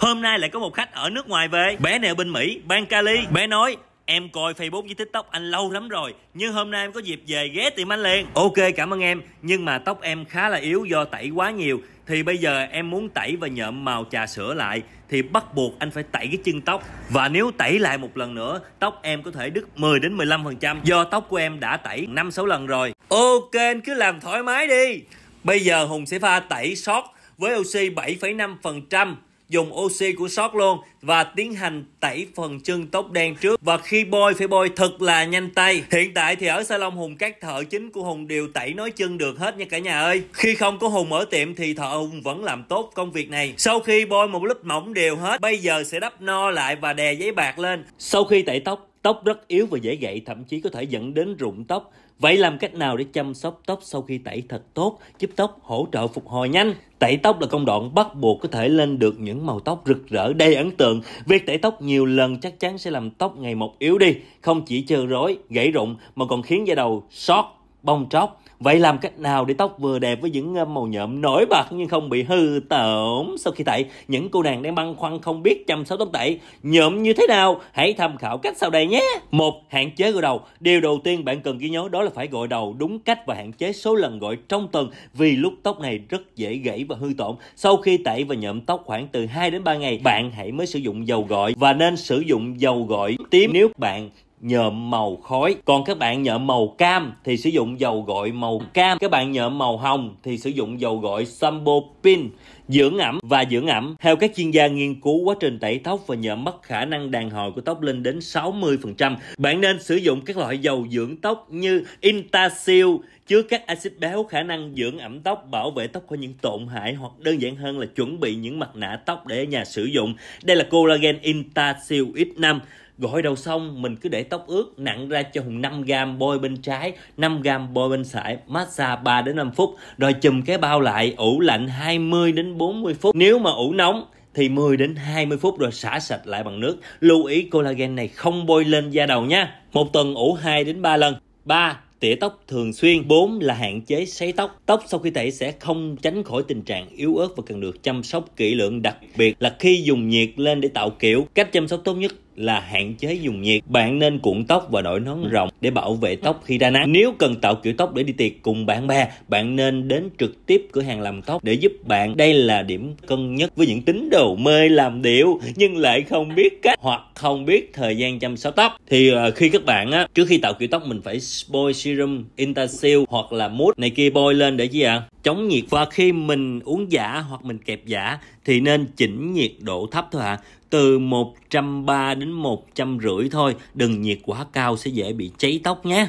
Hôm nay lại có một khách ở nước ngoài về. Bé này ở bên Mỹ, bang Cali Bé nói Em coi Facebook với TikTok anh lâu lắm rồi Nhưng hôm nay em có dịp về ghé tìm anh liền. Ok cảm ơn em Nhưng mà tóc em khá là yếu do tẩy quá nhiều Thì bây giờ em muốn tẩy và nhợm màu trà sữa lại Thì bắt buộc anh phải tẩy cái chân tóc. Và nếu tẩy lại một lần nữa Tóc em có thể đứt 10 đến 15% Do tóc của em đã tẩy 5-6 lần rồi. Ok anh cứ làm thoải mái đi. Bây giờ Hùng sẽ pha tẩy sót với oxy 7,5% dùng oxy của sót luôn và tiến hành tẩy phần chân tóc đen trước. Và khi bôi, phải bôi thật là nhanh tay. Hiện tại thì ở salon hùng, các thợ chính của hùng đều tẩy nói chân được hết nha cả nhà ơi. Khi không có hùng ở tiệm thì thợ hùng vẫn làm tốt công việc này. Sau khi bôi một lớp mỏng đều hết, bây giờ sẽ đắp no lại và đè giấy bạc lên. Sau khi tẩy tóc tóc rất yếu và dễ gãy, thậm chí có thể dẫn đến rụng tóc. Vậy làm cách nào để chăm sóc tóc sau khi tẩy thật tốt, giúp tóc hỗ trợ phục hồi nhanh? Tẩy tóc là công đoạn bắt buộc có thể lên được những màu tóc rực rỡ đầy ấn tượng. Việc tẩy tóc nhiều lần chắc chắn sẽ làm tóc ngày một yếu đi, không chỉ trơ rối, gãy rụng mà còn khiến da đầu sót, bong tróc Vậy làm cách nào để tóc vừa đẹp với những ờ, màu nhộm nổi bật nhưng không bị hư tổn sau khi tẩy? Những cô nàng đang băn khoăn không biết chăm sóc tóc tẩy nhộm như thế nào? Hãy tham khảo cách sau đây nhé. Một, hạn chế gội đầu. Điều đầu tiên bạn cần ghi nhớ đó là phải gội đầu đúng cách và hạn chế số lần gội trong tuần vì lúc tóc này rất dễ gãy và hư tổn. Sau khi tẩy và nhuộm tóc khoảng từ 2 đến 3 ngày, bạn hãy mới sử dụng dầu gội và nên sử dụng dầu gội tím nếu bạn nhợm màu khói. Còn các bạn nhợm màu cam thì sử dụng dầu gội màu cam. Các bạn nhợm màu hồng thì sử dụng dầu gội Sambo Pin. Dưỡng ẩm và dưỡng ẩm. Theo các chuyên gia nghiên cứu, quá trình tẩy tóc và nhợm mất khả năng đàn hồi của tóc lên đến 60% bạn nên sử dụng các loại dầu dưỡng tóc như Intasil chứa các axit béo, khả năng dưỡng ẩm tóc, bảo vệ tóc khỏi những tổn hại hoặc đơn giản hơn là chuẩn bị những mặt nạ tóc để ở nhà sử dụng. Đây là collagen Intasil X5 gội đầu xong, mình cứ để tóc ướt nặng ra cho hùng 5 gram bôi bên trái 5 gram bôi bên phải, massage 3 đến 5 phút, rồi chùm cái bao lại, ủ lạnh 20 đến 40 phút. Nếu mà ủ nóng, thì 10 đến 20 phút rồi xả sạch lại bằng nước. Lưu ý, collagen này không bôi lên da đầu nha. Một tuần ủ 2 đến 3 lần. 3 tỉa tóc thường xuyên. 4 là hạn chế sấy tóc. Tóc sau khi tẩy sẽ không tránh khỏi tình trạng yếu ớt và cần được chăm sóc kỹ lưỡng đặc biệt là khi dùng nhiệt lên để tạo kiểu. Cách chăm sóc tốt nhất là hạn chế dùng nhiệt. Bạn nên cuộn tóc và đội nón rộng để bảo vệ tóc khi ra nắng. Nếu cần tạo kiểu tóc để đi tiệc cùng bạn bè, bạn nên đến trực tiếp cửa hàng làm tóc để giúp bạn. Đây là điểm cân nhất với những tín đồ mê làm điệu nhưng lại không biết cách hoặc không biết thời gian chăm sóc tóc. Thì uh, khi các bạn á trước khi tạo kiểu tóc mình phải bôi serum Intasil hoặc là mút này kia bôi lên để gì ạ? À? chống nhiệt và khi mình uống giả hoặc mình kẹp giả thì nên chỉnh nhiệt độ thấp thôi ạ. À. Từ 130 đến 150 thôi, đừng nhiệt quá cao sẽ dễ bị cháy tóc nhé.